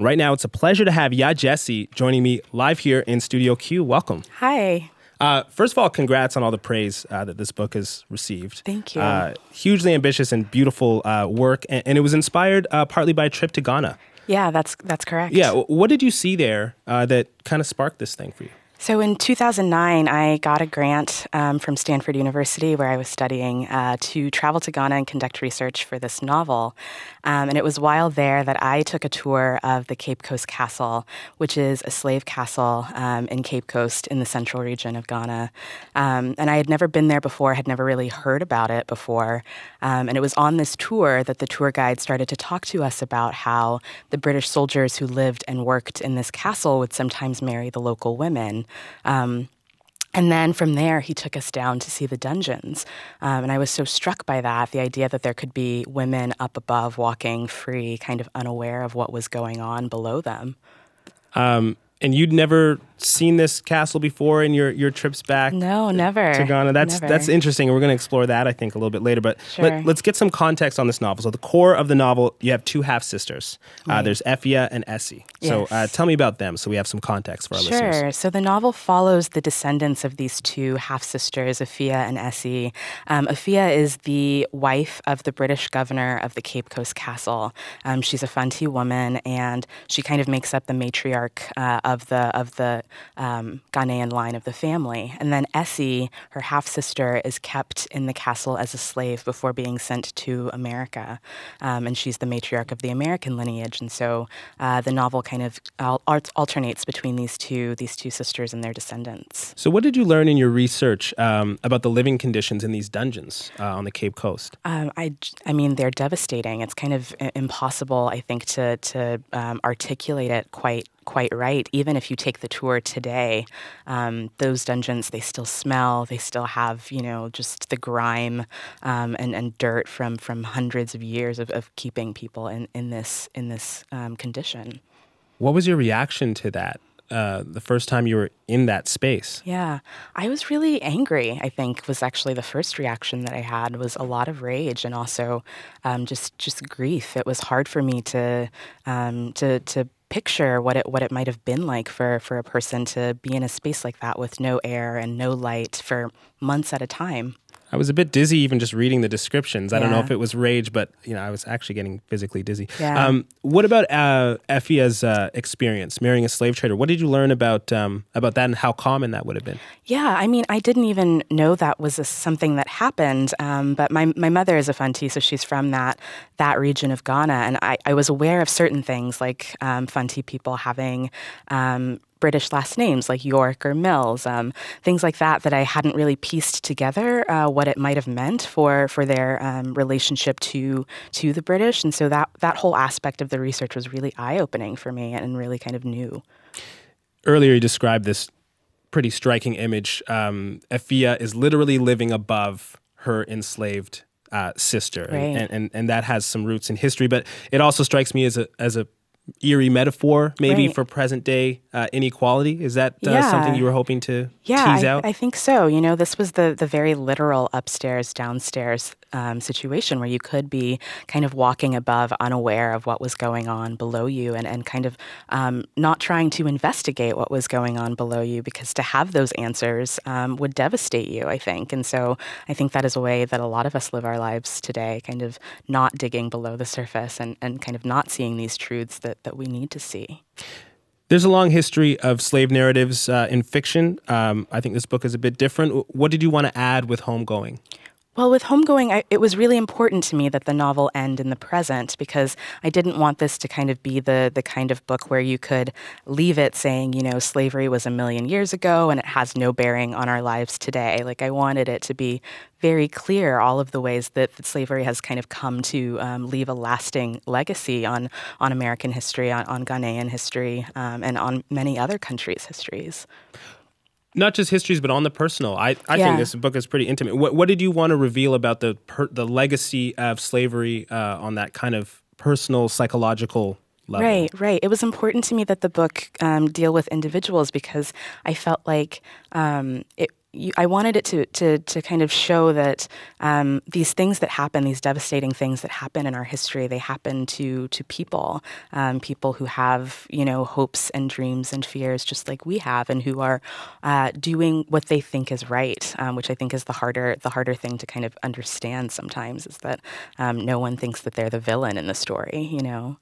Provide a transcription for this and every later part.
Right now, it's a pleasure to have Yaa Gyasi joining me live here in Studio Q. Welcome. Hi. Uh, first of all, congrats on all the praise uh, that this book has received. Thank you. Uh, hugely ambitious and beautiful uh, work, and, and, it was inspired uh, partly by a trip to Ghana. Yeah, that's that's correct. Yeah, what did you see there uh, that kind of sparked this thing for you? So in 2009, I got a grant um, from Stanford University, where I was studying, uh, to travel to Ghana and conduct research for this novel. Um, and it was while there that I took a tour of the Cape Coast Castle, which is a slave castle um, in Cape Coast in the central region of Ghana. Um, and I had never been there before, had never really heard about it before. Um, and it was on this tour that the tour guide started to talk to us about how the British soldiers who lived and worked in this castle would sometimes marry the local women. Um, and then from there, he took us down to see the dungeons. Um, and I was so struck by that the idea that there could be women up above walking free, kind of unaware of what was going on below them. Um, and you'd never seen this castle before in your, your trips back? No, never. To Ghana. That's never. that's interesting. We're going to explore that, I think, a little bit later. But sure. let, us get some context on this novel. So, the core of the novel, you have two half sisters. Uh, right. Uh, there's Effia and Esi. So, uh, tell me about them so we have some context for our sure. listeners. Sure. So, the novel follows the descendants of these two half sisters, Effia and Esi. Um, Effia is the wife of the British governor of the Cape Coast Castle. Um, she's a Fanti woman, and she kind of makes up the matriarch uh, of the of the um, Ghanaian line of the family. And then Esi, her half sister, is kept in the castle as a slave before being sent to America. Um, and she's the matriarch of the American lineage. And so uh, the novel kind of alternates between these two, these two sisters and their descendants. So, what did you learn in your research um, about the living conditions in these dungeons uh, on the Cape Coast? Um, I, I mean, they're devastating. It's kind of impossible, I think, to, to um, articulate it quite quite right. Even if you take the tour today, um, those dungeons they still smell. They still have you know just the grime um, and and dirt from from hundreds of years of, of keeping people in in this in this um, condition. What was your reaction to that? Uh, the first time you were in that space? Yeah, I was really angry. I think was actually the first reaction that I had was a lot of rage and also um, just just grief. It was hard for me to um, to to picture what it what it might have been like for for a person to be in a space like that with no air and no light for months at a time. I was a bit dizzy even just reading the descriptions. I yeah. don't know if it was rage, but you know, I was actually getting physically dizzy. Yeah. Um, what about uh, Effia's uh, experience marrying a slave trader? What did you learn about um, about that and how common that would have been? Yeah, I mean, I didn't even know that was a, something that happened. Um, but my my mother is a Fanti, so she's from that that region of Ghana, and I, I was aware of certain things like um, Fanti people having um, British last names like York or Mills, um, things like that that I hadn't really pieced together uh, what it might have meant for for their um, relationship to to the British, and so that that whole aspect of the research was really eye opening for me and really kind of new. Earlier, you described this pretty striking image. Um, Effia is literally living above her enslaved uh, sister, right. and, and and that has some roots in history. But it also strikes me as a as a eerie metaphor maybe right. for present day uh, inequality is that uh, yeah. something you were hoping to yeah, tease I, out I think so you know this was the the very literal upstairs downstairs um, situation where you could be kind of walking above unaware of what was going on below you and, and kind of um, not trying to investigate what was going on below you because to have those answers um, would devastate you i think and so i think that is a way that a lot of us live our lives today kind of not digging below the surface and, and kind of not seeing these truths that that we need to see. There's a long history of slave narratives uh, in fiction. Um, I think this book is a bit different. What did you want to add with Homegoing? Well, with Homegoing, I, it was really important to me that the novel end in the present because I didn't want this to kind of be the the kind of book where you could leave it saying, you know, slavery was a million years ago and it has no bearing on our lives today. Like I wanted it to be very clear all of the ways that, that slavery has kind of come to um, leave a lasting legacy on on American history, on, on Ghanaian history, um, and on many other countries' histories not just histories, but on the personal. I, I yeah. think this book is pretty intimate. What, what did you want to reveal about the per, the legacy of slavery uh, on that kind of personal psychological level? Right, right. It was important to me that the book um, deal with individuals because I felt like um, it you, I wanted it to, to, to kind of show that um, these things that happen, these devastating things that happen in our history, they happen to to people, um, people who have you know hopes and dreams and fears just like we have, and who are uh, doing what they think is right, um, which I think is the harder the harder thing to kind of understand sometimes is that um, no one thinks that they're the villain in the story, you know.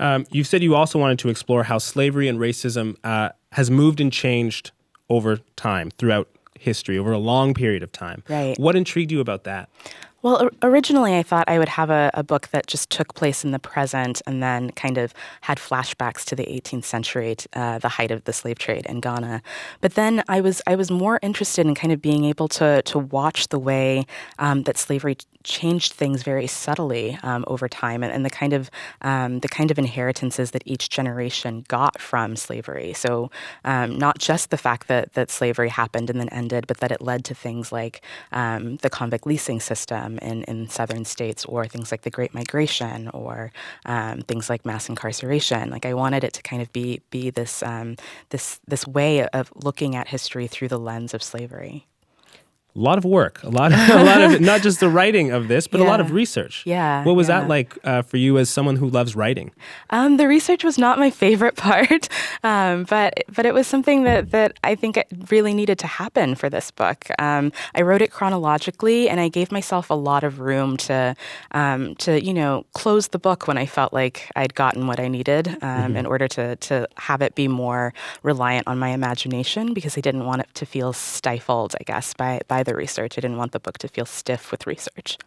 Um, you said you also wanted to explore how slavery and racism uh, has moved and changed over time throughout history over a long period of time. Right. What intrigued you about that? Well, originally I thought I would have a, a, book that just took place in the present and then kind of had flashbacks to the 18th century, uh, the height of the slave trade in Ghana. But then I was I was more interested in kind of being able to to watch the way um, that slavery changed things very subtly um, over time, and, and, the kind of um, the kind of inheritances that each generation got from slavery. So um, not just the fact that that slavery happened and then ended, but that it led to things like um, the convict leasing system in, in southern states, or things like the Great Migration, or um, things like mass incarceration. Like I wanted it to kind of be be this um, this this way of looking at history through the lens of slavery a lot of work, a lot, of, a lot of not just the writing of this, but yeah. a lot of research. Yeah. What was yeah. that like uh, for you as someone who loves writing? Um, the research was not my favorite part, um, but but it was something that that I think really needed to happen for this book. Um, I wrote it chronologically, and I gave myself a lot of room to um, to you know close the book when I felt like I'd gotten what I needed um, mm-hmm. in order to to have it be more reliant on my imagination because I didn't want it to feel stifled, I guess, by by the research. I didn't want the book to feel stiff with research.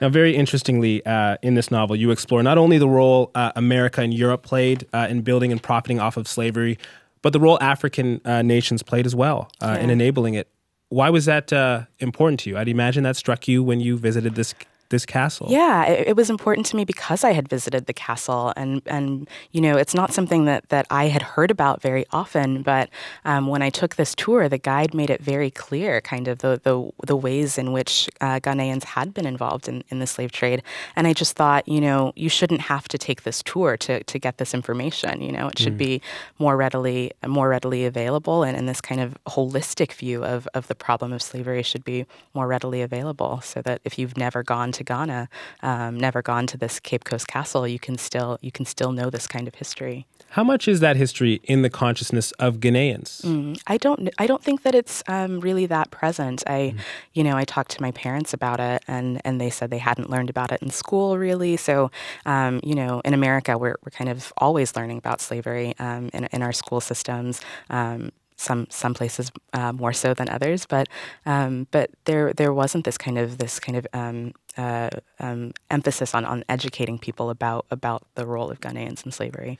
Now, very interestingly, uh, in this novel, you explore not only the role uh, America and Europe played uh, in building and profiting off of slavery, but the role African uh, nations played as well uh, yeah. in enabling it. Why was that uh, important to you? I'd imagine that struck you when you visited this this castle. Yeah, it, it, was important to me because I had visited the castle, and and you know, it's not something that that I had heard about very often. But um, when I took this tour, the guide made it very clear, kind of the the, the ways in which uh, Ghanaians had been involved in, in the slave trade. And I just thought, you know, you shouldn't have to take this tour to to get this information. You know, it should mm. be more readily more readily available, and, and this kind of holistic view of of the problem of slavery should be more readily available, so that if you've never gone to to Ghana, um, never gone to this Cape Coast Castle, you can still you can still know this kind of history. How much is that history in the consciousness of Ghanaians? Mm, I don't. I don't think that it's um, really that present. I, mm. you know, I talked to my parents about it, and and they said they hadn't learned about it in school really. So, um, you know, in America, we're we're kind of always learning about slavery um, in in our school systems. Some some places uh, more so than others, but um, but there there wasn't this kind of this kind of um, uh, um, emphasis on on educating people about about the role of Ghanaians in slavery.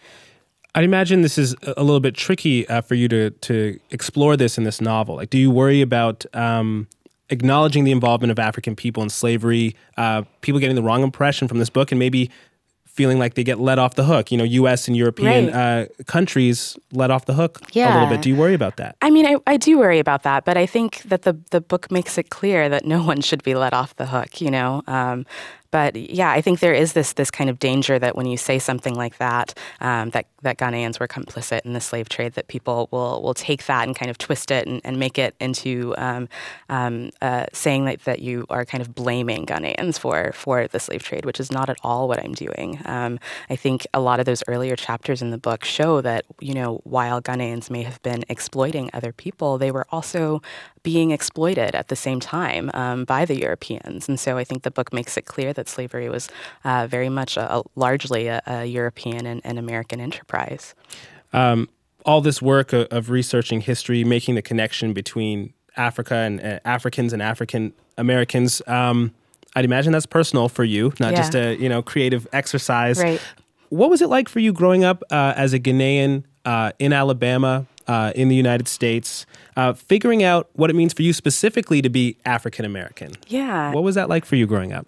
I imagine this is a little bit tricky uh, for you to to explore this in this novel. Like, do you worry about um, acknowledging the involvement of African people in slavery, uh, people getting the wrong impression from this book, and maybe feeling like they get let off the hook. You know, U.S. and European right. uh, countries let off the hook yeah. a little bit. Do you worry about that? I mean, I, I do worry about that, but I think that the the book makes it clear that no one should be let off the hook. You know, um, but yeah, I think there is this this kind of danger that when you say something like that, um, that that Ghanaians were complicit in the slave trade, that people will will take that and kind of twist it and, and make it into um, um, uh, saying that, that you are kind of blaming Ghanaians for for the slave trade, which is not at all what I'm doing. Um, I think a lot of those earlier chapters in the book show that you know while Ghanaians may have been exploiting other people, they were also being exploited at the same time um, by the Europeans. And so I think the book makes it clear that slavery was uh, very much a, a largely a, a, European and, and American enterprise. Um, all this work of, of, researching history, making the connection between Africa and uh, Africans and African Americans. Um, I'd imagine that's personal for you, not yeah. just a you know creative exercise. Right. What was it like for you growing up uh, as a Ghanaian uh, in Alabama, uh, in the United States, uh, figuring out what it means for you specifically to be African American. Yeah. What was that like for you growing up?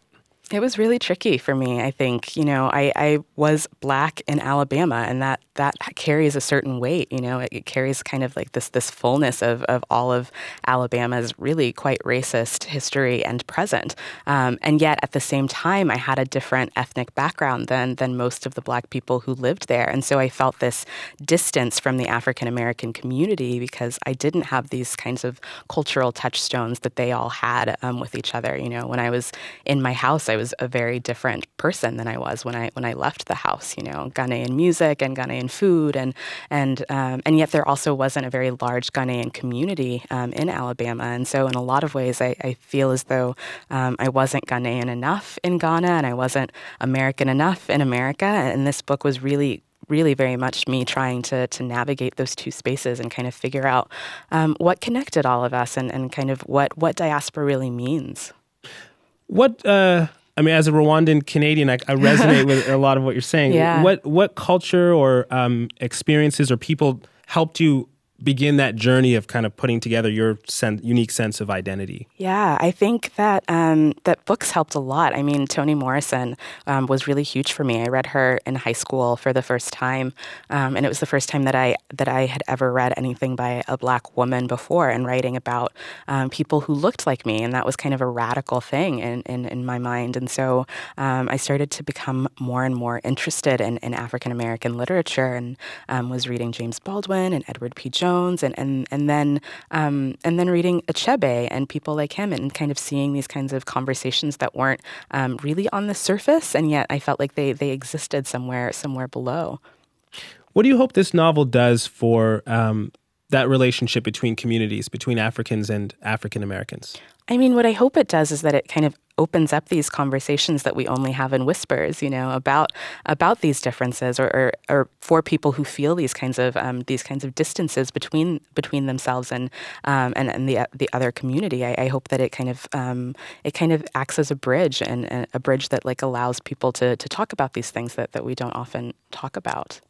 It was really tricky for me, I think. You know, I, I was black in Alabama, and that that carries a certain weight. You know, it, it, carries kind of like this this fullness of of all of Alabama's really quite racist history and present. Um, and yet, at the same time, I had a different ethnic background than than most of the Black people who lived there, and so I felt this distance from the African American community because I didn't have these kinds of cultural touchstones that they all had um, with each other. You know, when I was in my house, I was a very different person than I was when I when I left the house. You know, Ghanaian music and Ghanaian food, and and um, and yet there also wasn't a very large Ghanaian community um, in Alabama, and so in a lot of ways, I, I feel as though um, I wasn't Ghanaian enough in Ghana, and I wasn't American enough in America, and this book was really really very much me trying to to navigate those two spaces and kind of figure out um, what connected all of us and, and kind of what what diaspora really means. What uh, I mean, as a Rwandan Canadian, I, I resonate with a lot of what you're saying. Yeah. What what culture or um, experiences or people helped you begin that journey of kind of putting together your sen- unique sense of identity? Yeah, I think that um, that books helped a lot. I mean, Toni Morrison um, was really huge for me. I read her in high school for the first time, um, and it was the first time that I that I had ever read anything by a black woman before, and writing about um, people who looked like me, and that was kind of a radical thing in in, in my mind. And so um, I started to become more and more interested in, in African American literature, and um, was reading James Baldwin and Edward P. Jones Jones and and and then um, and then reading Achebe and people like him and kind of seeing these kinds of conversations that weren't um, really on the surface and yet I felt like they they existed somewhere somewhere below. What do you hope this novel does for um, that relationship between communities, between Africans and African Americans? I mean, what I hope it does is that it kind of opens up these conversations that we only have in whispers, you know, about about these differences, or, or, or for people who feel these kinds of um, these kinds of distances between between themselves and um, and, and the the other community. I, I hope that it kind of um, it kind of acts as a bridge and, and a bridge that like allows people to to talk about these things that that we don't often talk about.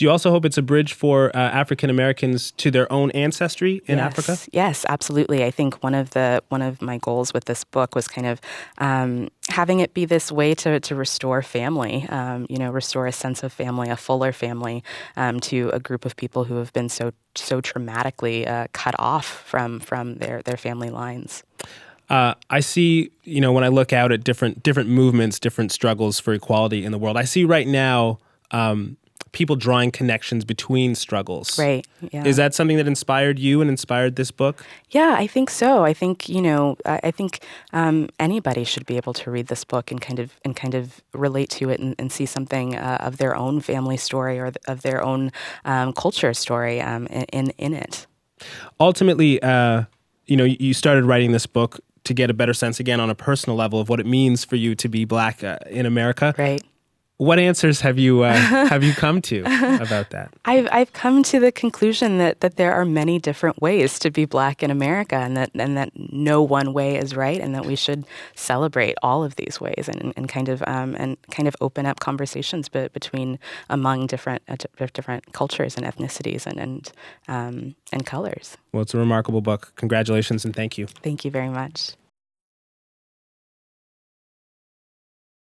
Do you also hope it's a bridge for uh, African Americans to their own ancestry in yes, Africa? Yes, absolutely. I think one of the one of my goals with this book was kind of um, having it be this way to to restore family. Um, you know, restore a sense of family, a fuller family, um, to a group of people who have been so so traumatically uh, cut off from from their their family lines. Uh, I see, you know, when I look out at different different movements, different struggles for equality in the world, I see right now um, people drawing connections between struggles. Right. Yeah. Is that something that inspired you and inspired this book? Yeah, I think so. I think you know, I, think um, anybody should be able to read this book and kind of and kind of relate to it and, and see something uh, of their own family story or of their own um, culture story um, in in it. Ultimately, uh, you know, you started writing this book to get a better sense again on a personal level of what it means for you to be black uh, in America. Right. What answers have you uh, have you come to about that? I've I've come to the conclusion that that there are many different ways to be black in America, and that and that no one way is right, and that we should celebrate all of these ways and, and kind of um, and kind of open up conversations be, between among different uh, different cultures and ethnicities and and um, and colors. Well, it's a remarkable book. Congratulations and thank you. Thank you very much.